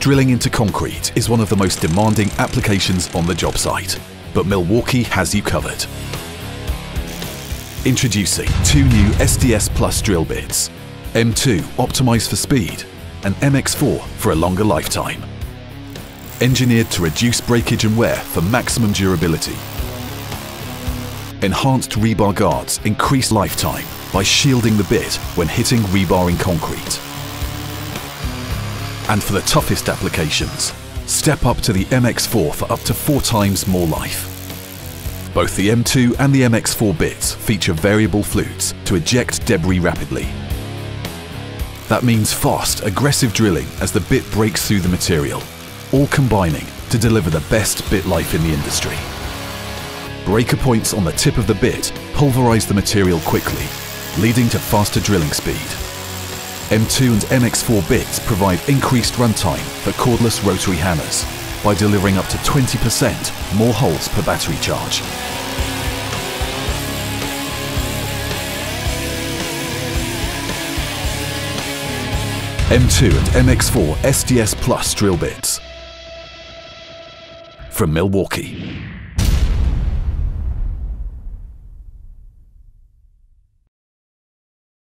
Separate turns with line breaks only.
Drilling into concrete is one of the most demanding applications on the job site, but Milwaukee has you covered. Introducing two new SDS Plus drill bits, M2 optimized for speed and MX4 for a longer lifetime. Engineered to reduce breakage and wear for maximum durability. Enhanced rebar guards increase lifetime by shielding the bit when hitting rebar in concrete. And for the toughest applications, step up to the MX4 for up to four times more life. Both the M2 and the MX4 bits feature variable flutes to eject debris rapidly. That means fast, aggressive drilling as the bit breaks through the material, all combining to deliver the best bit life in the industry. Breaker points on the tip of the bit pulverize the material quickly, leading to faster drilling speed. M2 and MX4 bits provide increased runtime for cordless rotary hammers by delivering up to 20% more holes per battery charge. M2 and MX4 SDS Plus drill bits from Milwaukee.